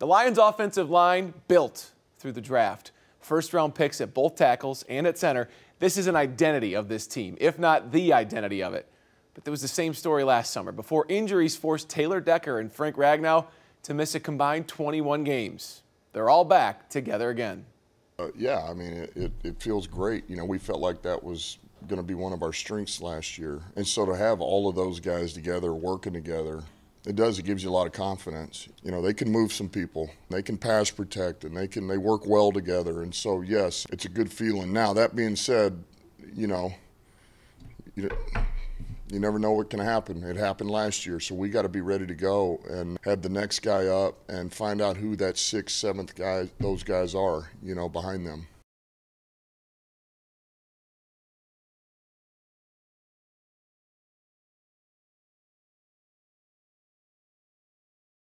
The Lions offensive line built through the draft. First round picks at both tackles and at center. This is an identity of this team, if not the identity of it. But there was the same story last summer before injuries forced Taylor Decker and Frank Ragnow to miss a combined 21 games. They're all back together again. Uh, yeah, I mean, it, it, it, feels great. You know, we felt like that was going to be one of our strengths last year. And so to have all of those guys together, working together, it does. It gives you a lot of confidence. You know, they can move some people, they can pass protect, and they can they work well together. And so, yes, it's a good feeling. Now, that being said, you know, you, you never know what can happen. It happened last year, so we got to be ready to go and have the next guy up and find out who that sixth, seventh guy, those guys are, you know, behind them.